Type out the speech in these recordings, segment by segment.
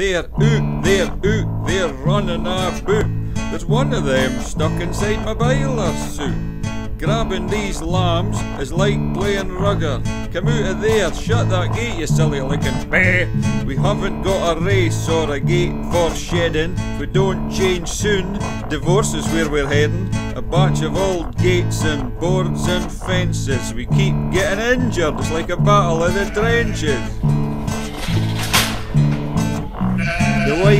they're out, they're out, they're running about. There's one of them stuck inside my boiler suit. Grabbing these lambs is like playing rugger. Come out of there, shut that gate, you silly looking bear. We haven't got a race or a gate for shedding. If we don't change soon, divorce is where we're heading. A batch of old gates and boards and fences. We keep getting injured, it's like a battle in the trenches.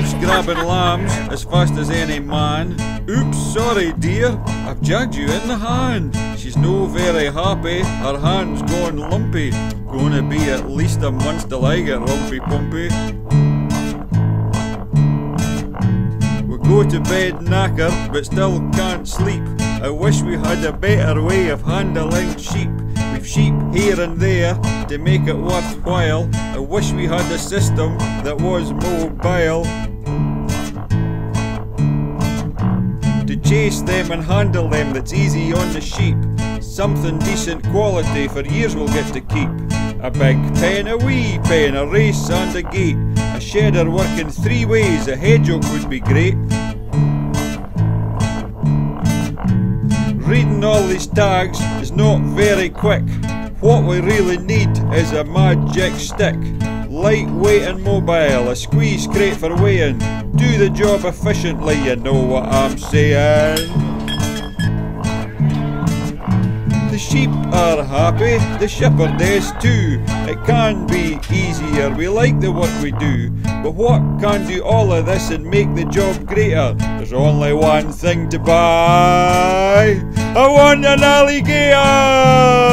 Wife's grabbing lambs as fast as any man. Oops, sorry dear, I've jagged you in the hand. She's no very happy, her hand's going lumpy. Gonna be at least a month till I get lumpy pumpy. We go to bed knackered, but still can't sleep. I wish we had a better way of handling sheep. We've sheep here and there to make it worthwhile. I wish we had a system that was mobile. Chase them and handle them that's easy on the sheep. Something decent quality for years we'll get to keep. A big pen, a wee pen, a race and a gate. A shedder working three ways, a hedgehog would be great. Reading all these tags is not very quick. What we really need is a magic stick. Lightweight and mobile, a squeeze crate for weighing. Do the job efficiently, you know what I'm saying. The sheep are happy, the shepherd is too. It can be easier, we like the work we do. But what can do all of this and make the job greater? There's only one thing to buy. I want an alligator!